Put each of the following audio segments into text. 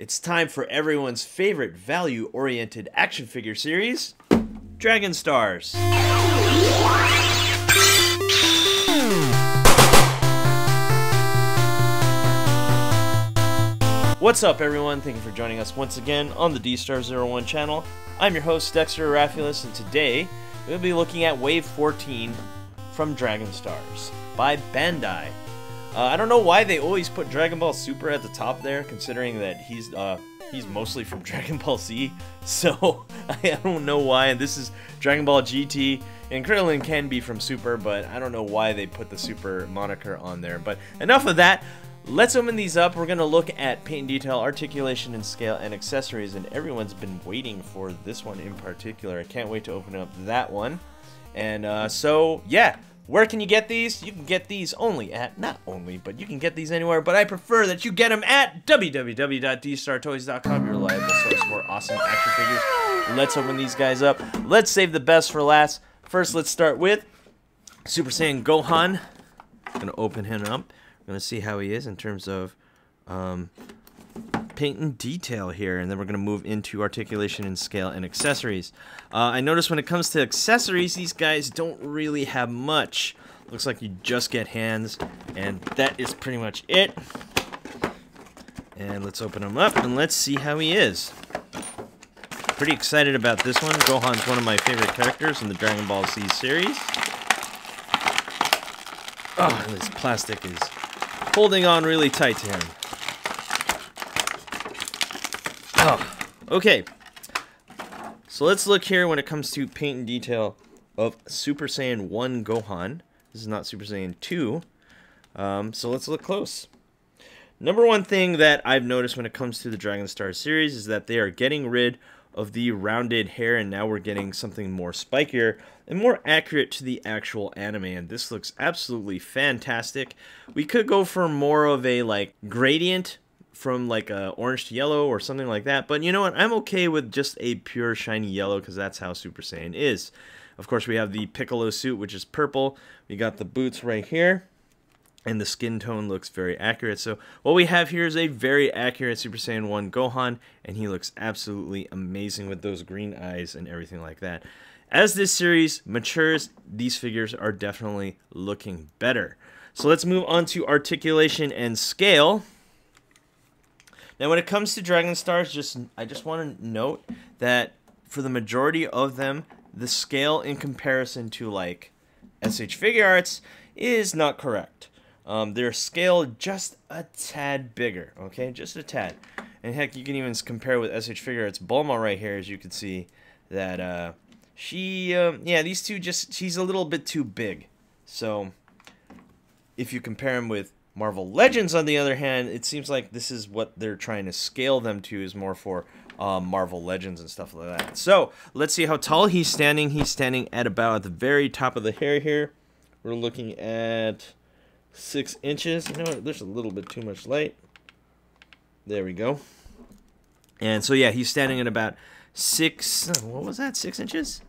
It's time for everyone's favorite value oriented action figure series Dragon Stars. What's up, everyone? Thank you for joining us once again on the D Star 01 channel. I'm your host, Dexter Arafiles, and today we'll be looking at Wave 14 from Dragon Stars by Bandai. Uh, I don't know why they always put Dragon Ball Super at the top there, considering that he's uh, he's mostly from Dragon Ball Z. So I don't know why. And this is Dragon Ball GT, and Krillin can be from Super, but I don't know why they put the Super moniker on there. But enough of that. Let's open these up. We're going to look at paint and detail, articulation and scale, and accessories. And everyone's been waiting for this one in particular. I can't wait to open up that one. And uh, so, yeah, where can you get these? You can get these only at, not only, but you can get these anywhere, but I prefer that you get them at www.dstartoys.com, your reliable source for awesome action figures. Let's open these guys up. Let's save the best for last. First, let's start with Super Saiyan Gohan. I'm to open him up. Going to see how he is in terms of um, paint and detail here, and then we're going to move into articulation and scale and accessories. Uh, I notice when it comes to accessories, these guys don't really have much. Looks like you just get hands, and that is pretty much it. And let's open him up, and let's see how he is. Pretty excited about this one. Gohan's one of my favorite characters in the Dragon Ball Z series. Oh, this plastic is holding on really tight to him. Okay. So let's look here when it comes to paint and detail of Super Saiyan 1 Gohan. This is not Super Saiyan 2. Um, so let's look close. Number one thing that I've noticed when it comes to the Dragon Star series is that they are getting rid of the rounded hair and now we're getting something more spikier and more accurate to the actual anime and this looks absolutely fantastic. We could go for more of a like gradient from like orange to yellow or something like that. But you know what? I'm okay with just a pure shiny yellow because that's how Super Saiyan is. Of course, we have the Piccolo suit, which is purple. We got the boots right here. And the skin tone looks very accurate. So what we have here is a very accurate Super Saiyan 1 Gohan. And he looks absolutely amazing with those green eyes and everything like that. As this series matures, these figures are definitely looking better. So let's move on to articulation and scale. Now, when it comes to Dragon Stars, just I just want to note that for the majority of them, the scale in comparison to like SH Figuarts is not correct. Um, they're scaled just a tad bigger, okay, just a tad. And heck, you can even compare with SH Figure Figuarts Bulma right here, as you can see that uh, she, um, yeah, these two just she's a little bit too big. So if you compare them with Marvel Legends, on the other hand, it seems like this is what they're trying to scale them to is more for um, Marvel Legends and stuff like that. So let's see how tall he's standing. He's standing at about at the very top of the hair here. We're looking at six inches. You know, there's a little bit too much light. There we go. And so yeah, he's standing at about six. What was that? Six inches?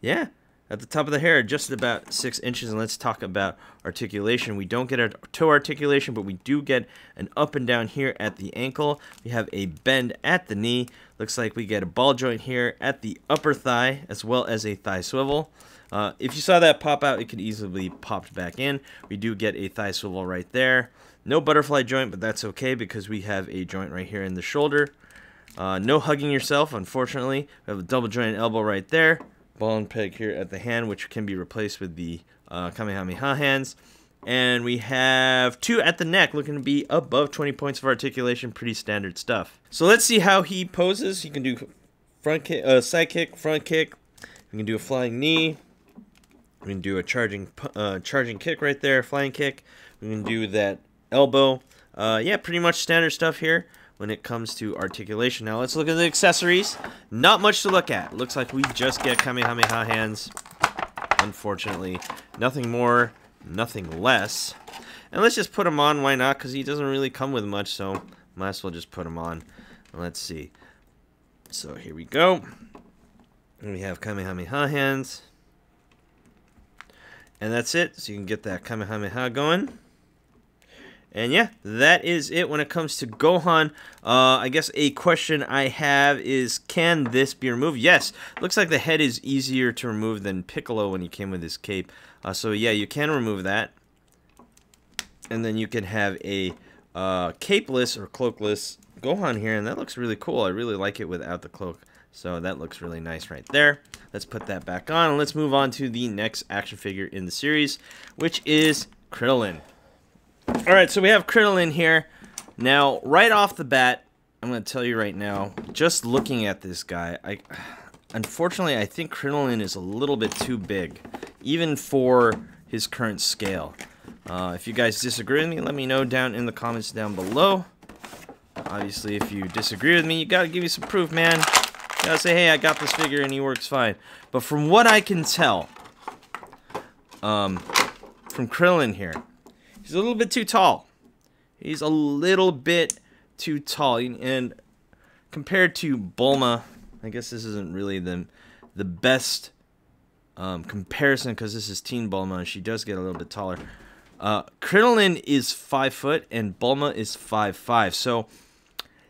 Yeah, at the top of the hair, just about six inches. And let's talk about articulation. We don't get a toe articulation, but we do get an up and down here at the ankle. We have a bend at the knee. Looks like we get a ball joint here at the upper thigh, as well as a thigh swivel. Uh, if you saw that pop out, it could easily be popped back in. We do get a thigh swivel right there. No butterfly joint, but that's okay because we have a joint right here in the shoulder. Uh, no hugging yourself, unfortunately. We have a double jointed elbow right there ball and peg here at the hand, which can be replaced with the uh, Kamehameha hands. And we have two at the neck, looking to be above 20 points of articulation. Pretty standard stuff. So let's see how he poses. He can do front kick, uh, side kick, front kick. We can do a flying knee. We can do a charging, uh, charging kick right there, flying kick. We can do that elbow. Uh, yeah, pretty much standard stuff here when it comes to articulation. Now let's look at the accessories. Not much to look at. Looks like we just get Kamehameha hands. Unfortunately, nothing more, nothing less. And let's just put him on. Why not? Because he doesn't really come with much, so might as well just put him on. Let's see. So here we go. And we have Kamehameha hands. And that's it. So you can get that Kamehameha going. And yeah, that is it when it comes to Gohan. Uh, I guess a question I have is, can this be removed? Yes, looks like the head is easier to remove than Piccolo when he came with his cape. Uh, so yeah, you can remove that. And then you can have a uh, capeless or cloakless Gohan here, and that looks really cool. I really like it without the cloak. So that looks really nice right there. Let's put that back on, and let's move on to the next action figure in the series, which is Krillin. Alright, so we have Krillin here. Now, right off the bat, I'm going to tell you right now, just looking at this guy, I unfortunately, I think Krillin is a little bit too big, even for his current scale. Uh, if you guys disagree with me, let me know down in the comments down below. Obviously, if you disagree with me, you gotta give me some proof, man. You gotta say, hey, I got this figure and he works fine. But from what I can tell, um, from Krillin here, He's a little bit too tall. He's a little bit too tall. And compared to Bulma, I guess this isn't really the, the best um, comparison because this is Teen Bulma and she does get a little bit taller. Uh, is 5 foot and Bulma is five five. So,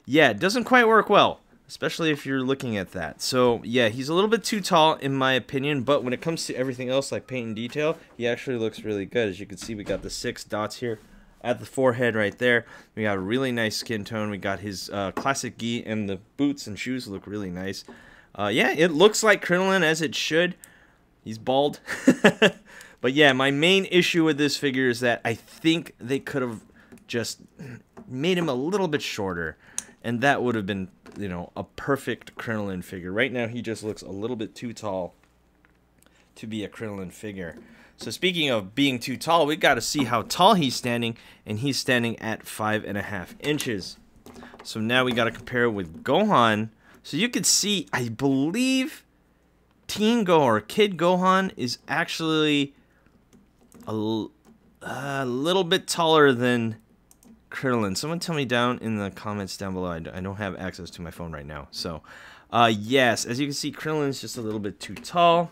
yeah, it doesn't quite work well especially if you're looking at that. So yeah, he's a little bit too tall in my opinion, but when it comes to everything else like paint and detail, he actually looks really good. As you can see, we got the six dots here at the forehead right there. We got a really nice skin tone. We got his uh, classic gi and the boots and shoes look really nice. Uh, yeah, it looks like Krillin as it should. He's bald. but yeah, my main issue with this figure is that I think they could have just made him a little bit shorter and that would have been, you know, a perfect Krillin figure. Right now, he just looks a little bit too tall to be a Krillin figure. So speaking of being too tall, we got to see how tall he's standing, and he's standing at five and a half inches. So now we got to compare with Gohan. So you can see, I believe Teen Go or Kid Gohan is actually a, a uh, little bit taller than Krillin. Someone tell me down in the comments down below. I, don't have access to my phone right now. So, uh, yes, as you can see, Krillin's just a little bit too tall.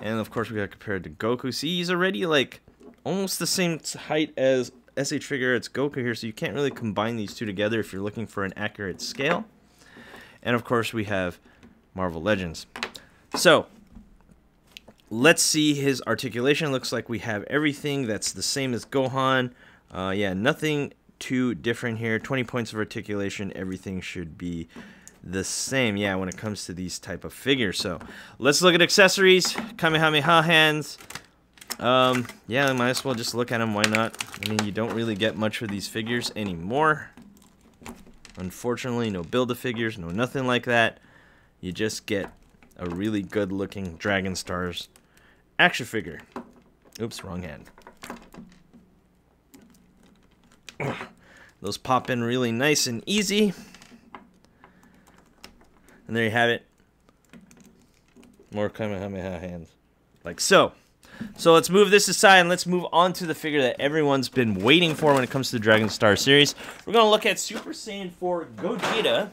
And, of course, we got compared to Goku. See, he's already, like, almost the same height as SH Figuarts Goku here, so you can't really combine these two together if you're looking for an accurate scale. And, of course, we have Marvel Legends. So, let's see his articulation. Looks like we have everything that's the same as Gohan. Uh, yeah, nothing too different here. 20 points of articulation. Everything should be the same. Yeah, when it comes to these type of figures. So let's look at accessories. Kamehameha hands. Um, yeah, I might as well just look at them. Why not? I mean, you don't really get much for these figures anymore. Unfortunately, no Build-A-Figures, no nothing like that. You just get a really good looking Dragon Stars action figure. Oops, wrong hand. Those pop in really nice and easy. And there you have it. More Kamehameha hands. Like so. So let's move this aside and let's move on to the figure that everyone's been waiting for when it comes to the Dragon Star series. We're going to look at Super Saiyan 4 Gogeta.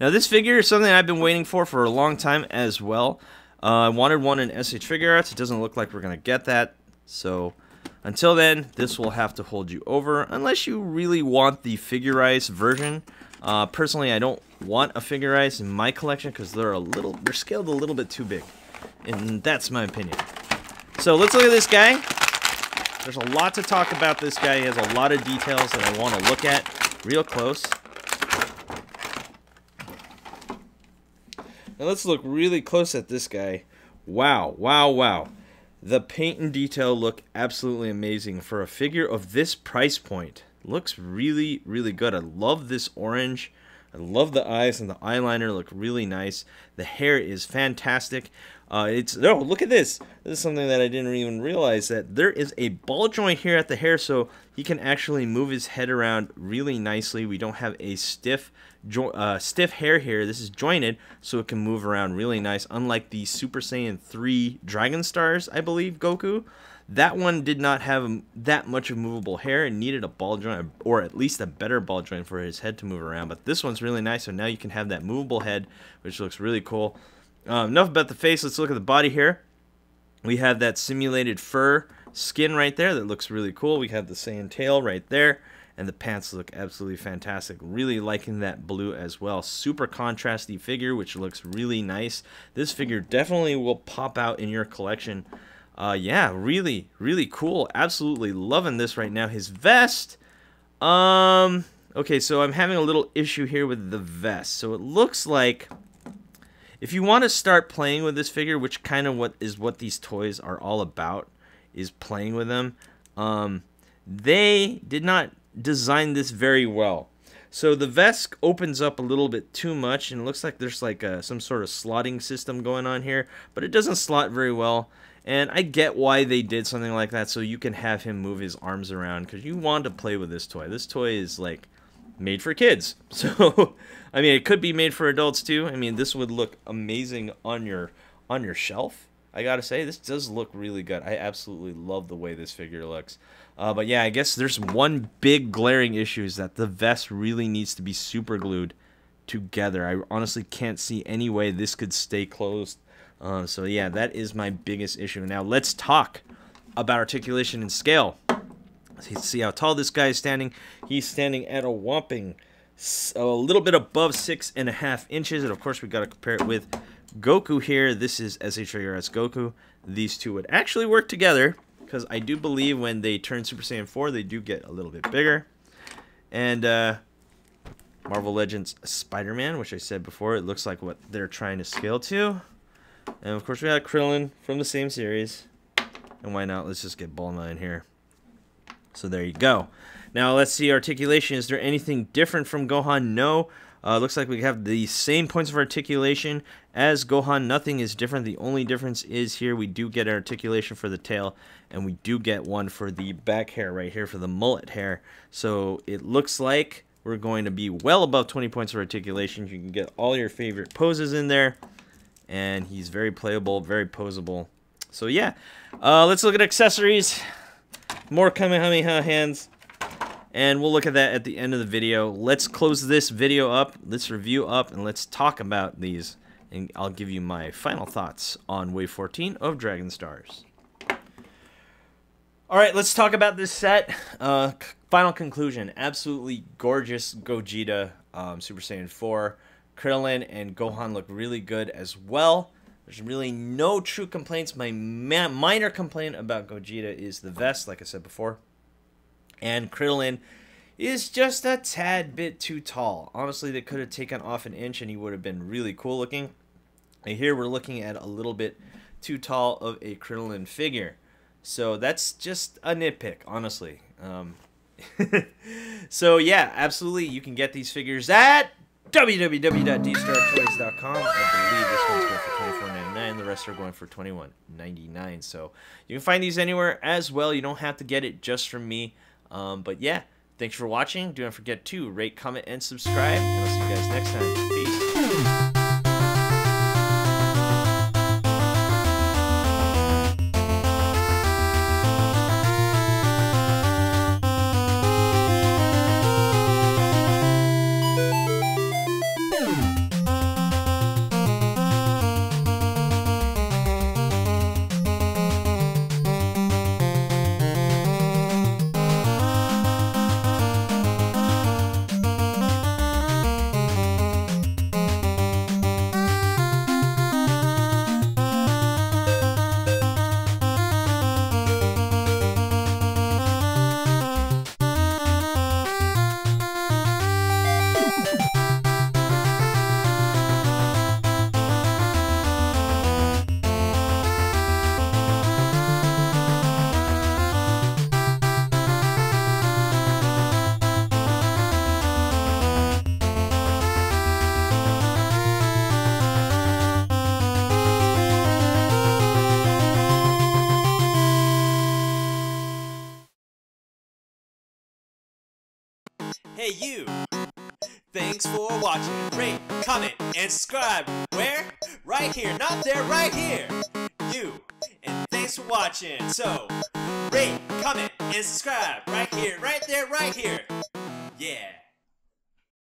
Now this figure is something I've been waiting for for a long time as well. Uh, I wanted one in SH Figuarts. It doesn't look like we're going to get that. So until then, this will have to hold you over unless you really want the figurized version. Uh, personally, I don't want a figurized in my collection because they're a little, they're scaled a little bit too big, and that's my opinion. So let's look at this guy. There's a lot to talk about this guy. He has a lot of details that I want to look at real close. Now let's look really close at this guy. Wow, wow, wow. The paint and detail look absolutely amazing for a figure of this price point. Looks really, really good. I love this orange. I love the eyes and the eyeliner look really nice. The hair is fantastic. Uh, it's no, look at this. This is something that I didn't even realize that there is a ball joint here at the hair, so he can actually move his head around really nicely. We don't have a stiff uh, stiff hair here. This is jointed, so it can move around really nice. Unlike the Super Saiyan 3 Dragon Stars, I believe, Goku. That one did not have that much of movable hair and needed a ball joint, or at least a better ball joint for his head to move around. But this one's really nice, so now you can have that movable head, which looks really cool. Um, enough about the face. Let's look at the body here. We have that simulated fur skin right there that looks really cool. We have the Saiyan tail right there and the pants look absolutely fantastic. Really liking that blue as well. Super contrasty figure, which looks really nice. This figure definitely will pop out in your collection. Uh, yeah, really, really cool. Absolutely loving this right now. His vest, um, okay, so I'm having a little issue here with the vest. So it looks like if you want to start playing with this figure, which kind of what is what these toys are all about, is playing with them. Um, they did not design this very well. So the vest opens up a little bit too much, and it looks like there's like a, some sort of slotting system going on here, but it doesn't slot very well. And I get why they did something like that, so you can have him move his arms around, because you want to play with this toy. This toy is like made for kids. So, I mean, it could be made for adults too. I mean, this would look amazing on your on your shelf. I gotta say, this does look really good. I absolutely love the way this figure looks. Uh, but yeah, I guess there's one big glaring issue is that the vest really needs to be super glued together. I honestly can't see any way this could stay closed. Uh, so yeah, that is my biggest issue. Now let's talk about articulation and scale. Let's see how tall this guy is standing. He's standing at a whopping a little bit above six and a half inches, and of course we got to compare it with Goku here. This is SHIRS Goku. These two would actually work together because I do believe when they turn Super Saiyan 4, they do get a little bit bigger. And uh, Marvel Legends Spider-Man, which I said before, it looks like what they're trying to scale to. And of course we got Krillin from the same series. And why not? Let's just get Bulma in here. So there you go. Now let's see articulation. Is there anything different from Gohan? No. Uh, looks like we have the same points of articulation as Gohan. Nothing is different. The only difference is here we do get articulation for the tail, and we do get one for the back hair right here for the mullet hair. So it looks like we're going to be well above 20 points of articulation. You can get all your favorite poses in there, and he's very playable, very posable. So yeah, uh, let's look at accessories. More Kamehameha hands. And we'll look at that at the end of the video. Let's close this video up, let's review up, and let's talk about these. And I'll give you my final thoughts on Wave 14 of Dragon Stars. Alright, let's talk about this set. Uh, final conclusion. Absolutely gorgeous Gogeta um, Super Saiyan 4. Krillin and Gohan look really good as well. There's really no true complaints. My minor complaint about Gogeta is the vest, like I said before. And Krillin is just a tad bit too tall. Honestly, they could have taken off an inch and he would have been really cool looking. And here we're looking at a little bit too tall of a Krillin figure. So that's just a nitpick, honestly. Um, so yeah, absolutely, you can get these figures at www.dstartoys.com. I believe this one's going for $24.99. The rest are going for $21.99. So you can find these anywhere as well. You don't have to get it just from me. Um, but yeah, thanks for watching. Do not forget to rate, comment, and subscribe. And I'll see you guys next time. Peace. Hey you! Thanks for watching. Rate, comment, and subscribe. Where? Right here. Not there, right here. You. And thanks for watching. So, rate, comment, and subscribe. Right here, right there, right here. Yeah.